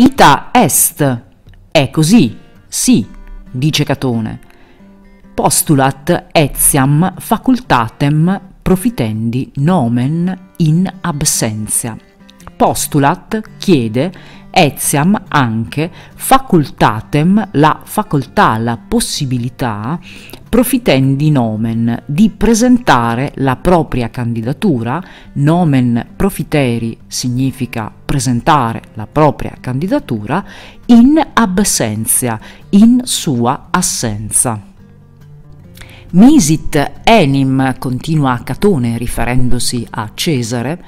Ita est, è così, sì, dice Catone. Postulat etiam facultatem profitendi nomen in absentia. Postulat chiede etiam anche facultatem la facoltà, la possibilità profitendi nomen di presentare la propria candidatura, nomen profiteri significa presentare la propria candidatura in absentia, in sua assenza. Misit enim, continua Catone riferendosi a Cesare,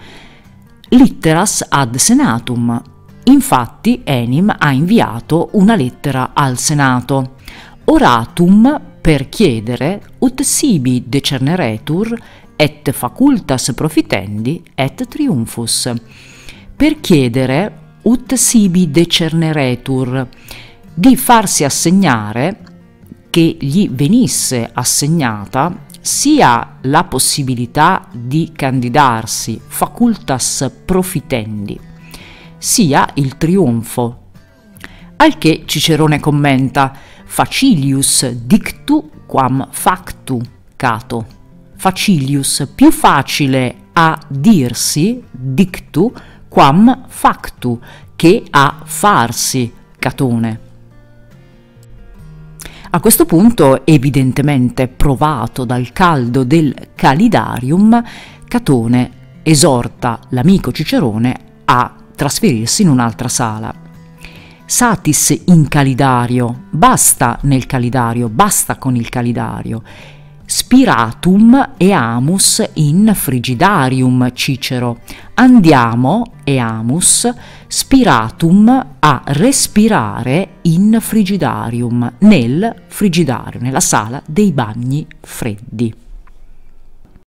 litteras ad senatum. Infatti enim ha inviato una lettera al Senato, oratum per chiedere ut sibi decerneretur et facultas profitendi et triumphus. Per chiedere ut sibi decerneretur di farsi assegnare che gli venisse assegnata sia la possibilità di candidarsi facultas profitendi, sia il trionfo. Al che Cicerone commenta facilius dictu quam factu cato. Facilius più facile a dirsi dictu quam factu che a farsi catone. A questo punto, evidentemente provato dal caldo del calidarium, Catone esorta l'amico Cicerone a trasferirsi in un'altra sala. Satis in calidario, basta nel calidario, basta con il calidario. Spiratum eamus in frigidarium, Cicero. Andiamo, eamus, spiratum a respirare in frigidarium, nel frigidario, nella sala dei bagni freddi.